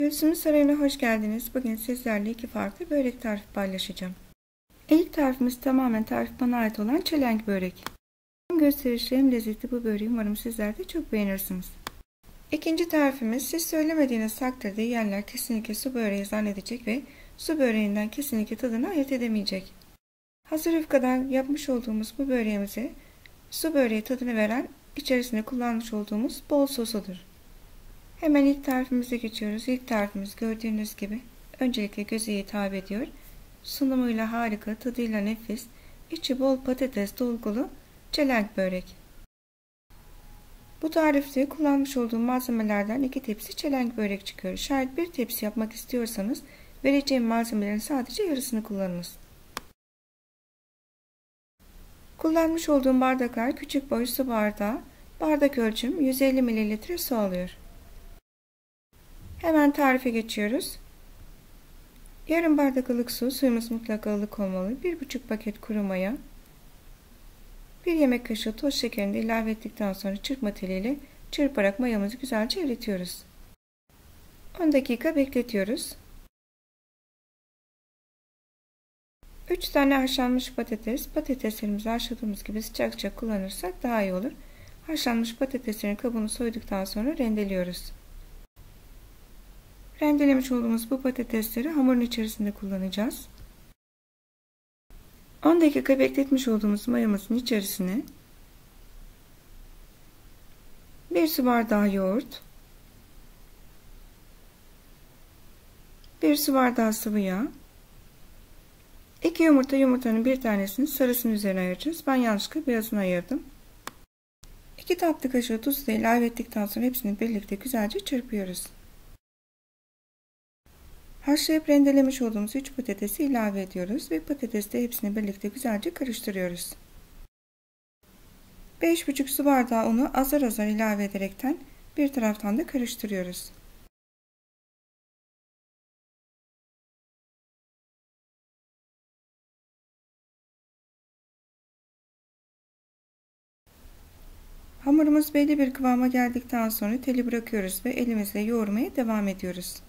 Gülsüm'ün sarayına hoş geldiniz. Bugün sizlerle iki farklı börek tarifi paylaşacağım. İlk tarifimiz tamamen tarif bana ait olan çelenk börek. Hem gösterişli hem lezzetli bu böreği umarım sizler de çok beğenirsiniz. İkinci tarifimiz siz söylemediğiniz takdirde yiyenler kesinlikle su böreği zannedecek ve su böreğinden kesinlikle tadını ayırt edemeyecek. Hazır yufkadan yapmış olduğumuz bu böreğimize su böreği tadını veren içerisinde kullanmış olduğumuz bol sosudur. Hemen ilk tarifimize geçiyoruz. İlk tarifimiz gördüğünüz gibi öncelikle göze hitap ediyor. Sunumuyla harika, tadıyla nefis, içi bol patates dolgulu çelenk börek. Bu tarifte kullanmış olduğum malzemelerden iki tepsi çelenk börek çıkıyor. Şayet bir tepsi yapmak istiyorsanız vereceğim malzemelerin sadece yarısını kullanınız. Kullanmış olduğum bardaklar küçük boy su bardağı, bardak ölçüm 150 ml su alıyor. Hemen tarife geçiyoruz. Yarım bardak ılık su, suyumuz mutlaka ılık olmalı. 1,5 paket kuru maya, 1 yemek kaşığı toz şekerini ilave ettikten sonra çırpma teliyle çırparak mayamızı güzelce eritiyoruz. 10 dakika bekletiyoruz. 3 tane haşlanmış patates. Patateslerimizi haşladığımız gibi sıcak sıcak kullanırsak daha iyi olur. Haşlanmış patateslerin kabuğunu soyduktan sonra rendeliyoruz. Rendelemiş olduğumuz bu patatesleri hamurun içerisinde kullanacağız. 10 dakika bekletmiş olduğumuz mayamızın içerisine 1 su bardağı yoğurt 1 su bardağı sıvı yağ 2 yumurta yumurtanın bir tanesini sarısının üzerine ayıracağız. Ben yanlışlıkla beyazını ayırdım. 2 tatlı kaşığı tuz da ilave ettikten sonra hepsini birlikte güzelce çırpıyoruz. Haşlayıp rendelemiş olduğumuz 3 patatesi ilave ediyoruz ve patatesle hepsini birlikte güzelce karıştırıyoruz. 5,5 su bardağı unu azar azar ilave ederekten bir taraftan da karıştırıyoruz. Hamurumuz belli bir kıvama geldikten sonra teli bırakıyoruz ve elimizle yoğurmaya devam ediyoruz.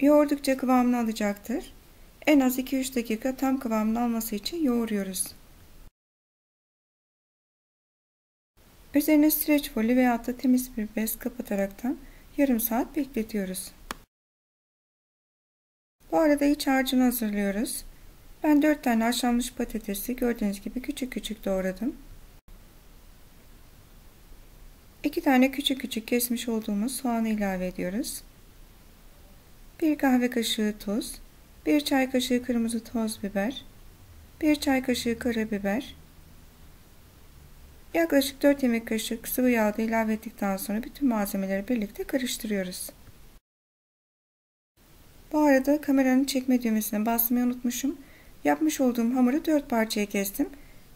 Yoğurdukça kıvamını alacaktır. En az 2-3 dakika tam kıvamını alması için yoğuruyoruz. Üzerine streç foli veya da temiz bir bez kapataraktan yarım saat bekletiyoruz. Bu arada iç harcını hazırlıyoruz. Ben 4 tane haşlanmış patatesi gördüğünüz gibi küçük küçük doğradım. 2 tane küçük küçük kesmiş olduğumuz soğanı ilave ediyoruz. 1 kahve kaşığı tuz, 1 çay kaşığı kırmızı toz biber, 1 çay kaşığı karabiber, yaklaşık 4 yemek kaşığı sıvı yağ da ilave ettikten sonra bütün malzemeleri birlikte karıştırıyoruz. Bu arada kameranın çekme düğmesine basmayı unutmuşum. Yapmış olduğum hamuru 4 parçaya kestim.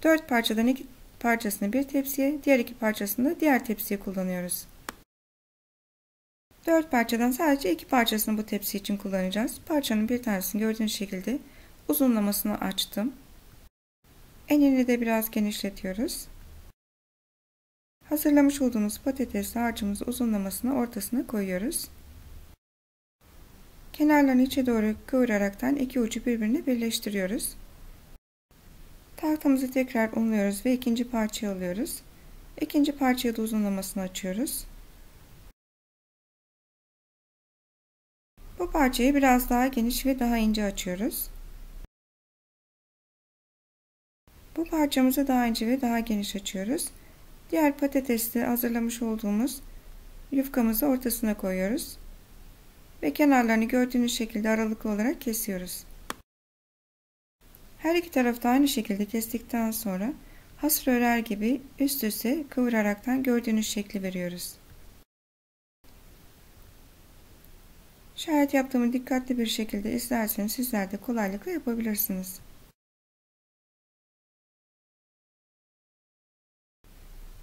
4 parçadan 2 parçasını bir tepsiye, diğer 2 parçasını da diğer tepsiye kullanıyoruz. 4 parçadan sadece 2 parçasını bu tepsi için kullanacağız. Parçanın bir tanesini gördüğünüz şekilde uzunlamasını açtım. Enini de biraz genişletiyoruz. Hazırlamış olduğumuz patatesli harcımızı uzunlamasını ortasına koyuyoruz. Kenarlarını içe doğru kıvıraraktan iki ucu birbirine birleştiriyoruz. Tahtamızı tekrar unluyoruz ve ikinci parçayı alıyoruz. İkinci parçaya da uzunlamasını açıyoruz. Parçayı biraz daha geniş ve daha ince açıyoruz. Bu parçamızı daha ince ve daha geniş açıyoruz. Diğer patatesli hazırlamış olduğumuz yufkamızı ortasına koyuyoruz. Ve kenarlarını gördüğünüz şekilde aralıklı olarak kesiyoruz. Her iki tarafta aynı şekilde kestikten sonra hasır örer gibi üst üste kıvıraraktan gördüğünüz şekli veriyoruz. Şayet yaptığımı dikkatli bir şekilde izlerseniz sizler de kolaylıkla yapabilirsiniz.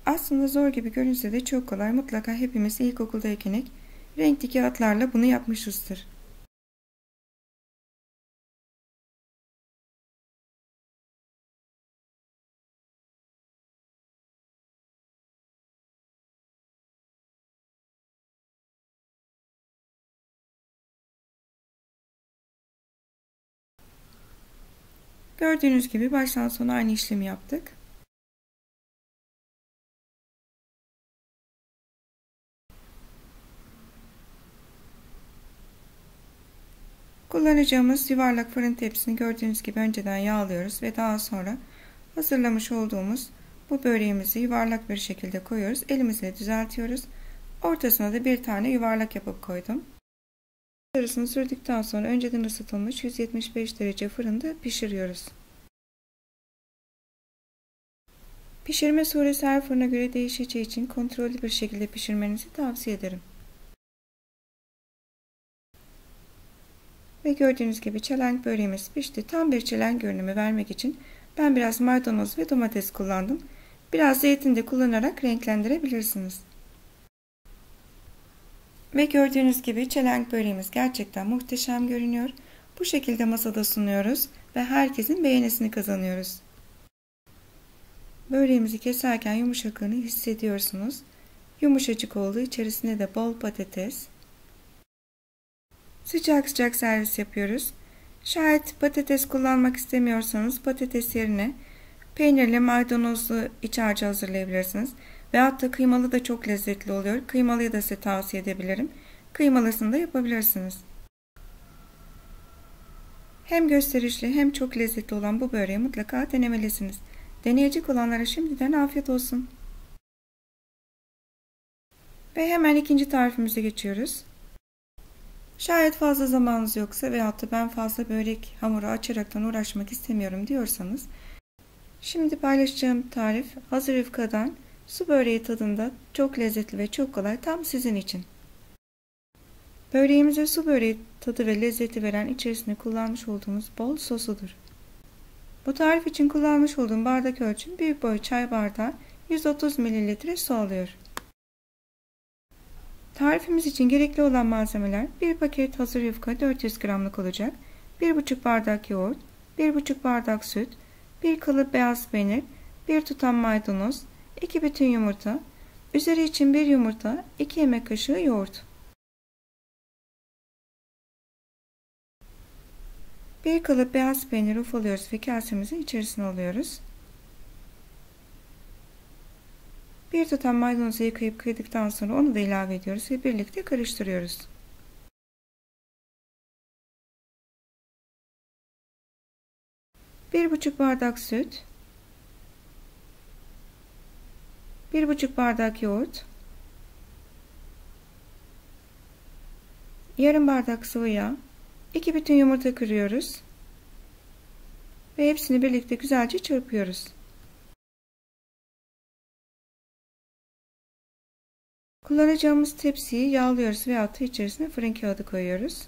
Aslında zor gibi görünse de çok kolay. Mutlaka hepimiz ilkokuldayken renkli kağıtlarla bunu yapmışızdır. Gördüğünüz gibi baştan sona aynı işlemi yaptık. Kullanacağımız yuvarlak fırın tepsisini gördüğünüz gibi önceden yağlıyoruz ve daha sonra hazırlamış olduğumuz bu böreğimizi yuvarlak bir şekilde koyuyoruz. Elimizle düzeltiyoruz. Ortasına da bir tane yuvarlak yapıp koydum. Sarısını sürdükten sonra önceden ısıtılmış 175 derece fırında pişiriyoruz. Pişirme süresi her fırına göre değişeceği için kontrollü bir şekilde pişirmenizi tavsiye ederim. Ve gördüğünüz gibi çelenk böreğimiz pişti. Tam bir çelenk görünümü vermek için ben biraz maydanoz ve domates kullandım. Biraz zeytin de kullanarak renklendirebilirsiniz. Ve gördüğünüz gibi çelenk böreğimiz gerçekten muhteşem görünüyor. Bu şekilde masada sunuyoruz ve herkesin beğenisini kazanıyoruz. Böreğimizi keserken yumuşaklığını hissediyorsunuz. Yumuşacık olduğu içerisinde de bol patates. Sıcak sıcak servis yapıyoruz. Şayet patates kullanmak istemiyorsanız patates yerine peynirli maydanozlu iç harcı hazırlayabilirsiniz. Veyahut da kıymalı da çok lezzetli oluyor. Kıymalıyı da size tavsiye edebilirim. Kıymalısını da yapabilirsiniz. Hem gösterişli hem çok lezzetli olan bu böreği mutlaka denemelisiniz. Deneyecek olanlara şimdiden afiyet olsun. Ve hemen ikinci tarifimize geçiyoruz. Şayet fazla zamanınız yoksa veyahut da ben fazla börek hamuru açaraktan uğraşmak istemiyorum diyorsanız şimdi paylaşacağım tarif hazır yufkadan su böreği tadında çok lezzetli ve çok kolay tam sizin için. Böreğimize su böreği tadı ve lezzeti veren içerisinde kullanmış olduğumuz bol sosudur. Bu tarif için kullanmış olduğum bardak ölçüm büyük boy çay bardağı 130 ml su alıyor. Tarifimiz için gerekli olan malzemeler 1 paket hazır yufka 400 gramlık olacak, 1,5 bardak yoğurt, 1,5 bardak süt, 1 kalıp beyaz peynir, 1 tutam maydanoz, 2 bütün yumurta, üzeri için 1 yumurta, 2 yemek kaşığı yoğurt. 1 kalıp beyaz peynir ufalıyoruz ve kasemizin içerisine alıyoruz. Bir tutam maydanozu yıkayıp kıydıktan sonra onu da ilave ediyoruz ve birlikte karıştırıyoruz. Bir buçuk bardak süt, bir buçuk bardak yoğurt, yarım bardak sıvı yağ, iki bütün yumurta kırıyoruz ve hepsini birlikte güzelce çırpıyoruz. Kullanacağımız tepsiyi yağlıyoruz ve altı içerisine fırın kağıdı koyuyoruz.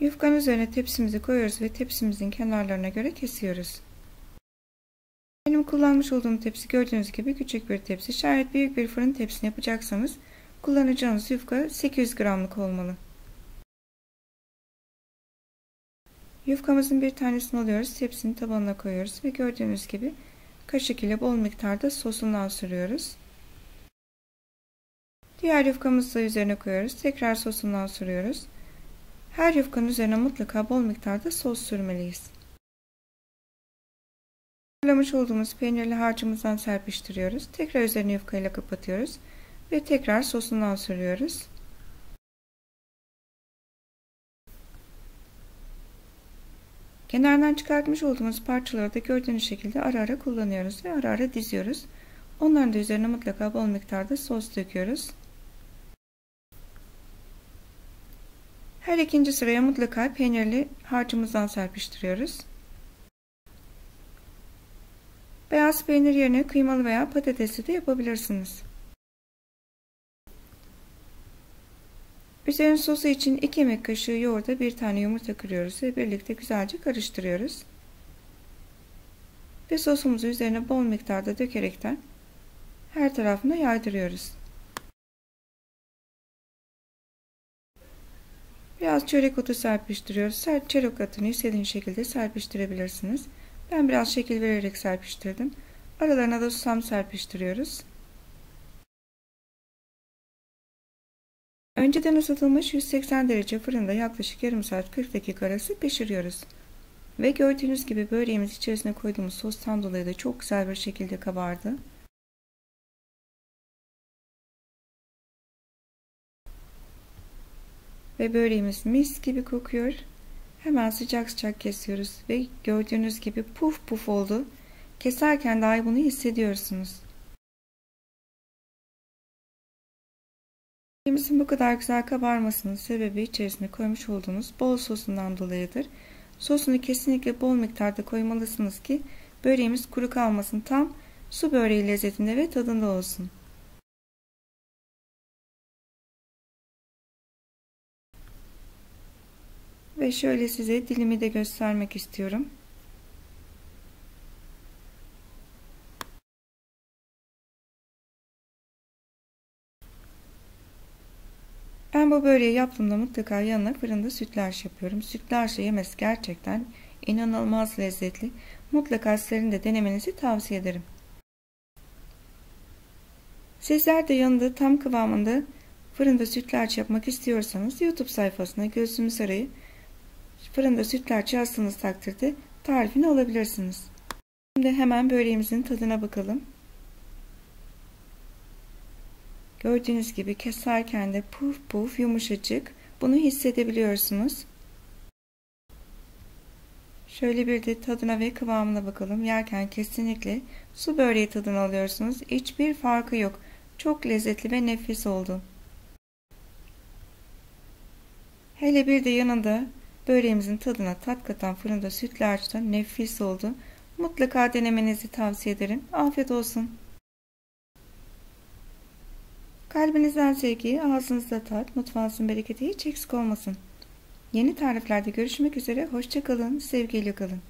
Yufkanın üzerine tepsimizi koyuyoruz ve tepsimizin kenarlarına göre kesiyoruz. Benim kullanmış olduğum tepsi gördüğünüz gibi küçük bir tepsi. Şayet büyük bir fırın tepsini yapacaksanız kullanacağınız yufka 800 gramlık olmalı. Yufkamızın bir tanesini alıyoruz. Tepsinin tabanına koyuyoruz ve gördüğünüz gibi kaşık ile bol miktarda sosundan sürüyoruz. Diğer yufkamızı da üzerine koyuyoruz. Tekrar sosundan sürüyoruz. Her yufkanın üzerine mutlaka bol miktarda sos sürmeliyiz. Hazırlamış olduğumuz peynirli harcımızdan serpiştiriyoruz. Tekrar üzerine yufkayla kapatıyoruz ve tekrar sosundan sürüyoruz. Kenardan çıkartmış olduğumuz parçaları da gördüğünüz şekilde ara ara kullanıyoruz ve ara ara diziyoruz. Onların da üzerine mutlaka bol miktarda sos döküyoruz. Her ikinci sıraya mutlaka peynirli harcımızdan serpiştiriyoruz. Beyaz peynir yerine kıymalı veya patatesli de yapabilirsiniz. Üzerine sosu için 2 yemek kaşığı yoğurda bir tane yumurta kırıyoruz ve birlikte güzelce karıştırıyoruz. Ve sosumuzu üzerine bol miktarda dökerekten her tarafına yaydırıyoruz. Biraz çörek otu serpiştiriyoruz. Çörek otunu istediğiniz şekilde serpiştirebilirsiniz. Ben biraz şekil vererek serpiştirdim. Aralarına da susam serpiştiriyoruz. Önceden ısıtılmış 180 derece fırında yaklaşık yarım saat 40 dakika arası pişiriyoruz. Ve gördüğünüz gibi böreğimiz içerisine koyduğumuz sostan dolayı da çok güzel bir şekilde kabardı. Ve böreğimiz mis gibi kokuyor. Hemen sıcak sıcak kesiyoruz ve gördüğünüz gibi puf puf oldu. Keserken dahi bunu hissediyorsunuz. Böreğimizin bu kadar güzel kabarmasının sebebi içerisine koymuş olduğunuz bol sosundan dolayıdır. Sosunu kesinlikle bol miktarda koymalısınız ki böreğimiz kuru kalmasın tam su böreği lezzetinde ve tadında olsun. Ve şöyle size dilimi de göstermek istiyorum. Ben bu böreği yaptığımda mutlaka yanına fırında sütlaç yapıyorum. Sütlaçla yemesi gerçekten inanılmaz lezzetli. Mutlaka sizlerin de denemenizi tavsiye ederim. Sizler de yanında tam kıvamında fırında sütlaç yapmak istiyorsanız YouTube sayfasına Gözlüğümü Sarayı fırında sütlaç yazdığınız takdirde tarifini alabilirsiniz. Şimdi hemen böreğimizin tadına bakalım. Gördüğünüz gibi keserken de puf puf yumuşacık. Bunu hissedebiliyorsunuz. Şöyle bir de tadına ve kıvamına bakalım. Yerken kesinlikle su böreği tadını alıyorsunuz. Hiçbir farkı yok. Çok lezzetli ve nefis oldu. Hele bir de yanında böreğimizin tadına tat katan fırında sütlü açta nefis oldu. Mutlaka denemenizi tavsiye ederim. Afiyet olsun. Kalbinizden sevgi, ağzınızda tat, mutfağınızın bereketi hiç eksik olmasın. Yeni tariflerde görüşmek üzere, hoşçakalın, sevgiyle kalın.